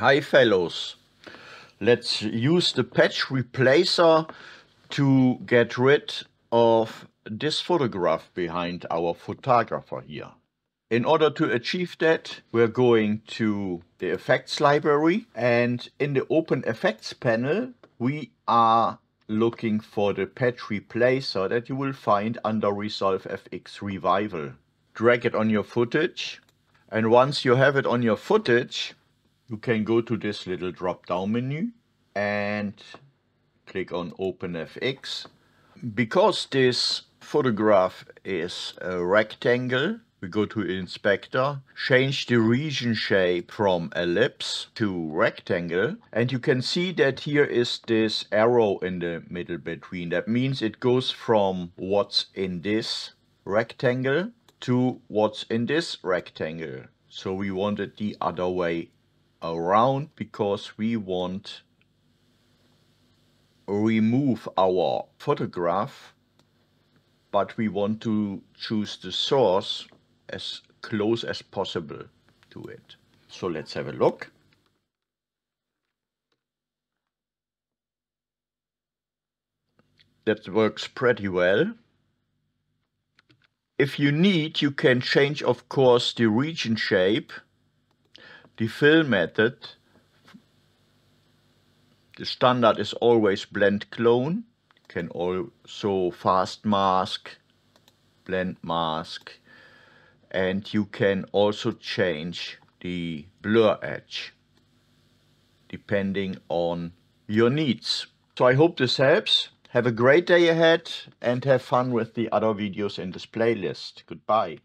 Hi fellows, let's use the patch replacer to get rid of this photograph behind our photographer here. In order to achieve that, we're going to the effects library and in the open effects panel, we are looking for the patch replacer that you will find under Resolve FX Revival. Drag it on your footage and once you have it on your footage, you can go to this little drop down menu and click on Open FX. Because this photograph is a rectangle, we go to inspector, change the region shape from ellipse to rectangle and you can see that here is this arrow in the middle between. That means it goes from what's in this rectangle to what's in this rectangle. So we want it the other way around because we want remove our photograph but we want to choose the source as close as possible to it. So let's have a look. That works pretty well. If you need, you can change, of course, the region shape, the fill method. The standard is always blend clone. You can also fast mask, blend mask, and you can also change the blur edge depending on your needs. So I hope this helps. Have a great day ahead and have fun with the other videos in this playlist. Goodbye.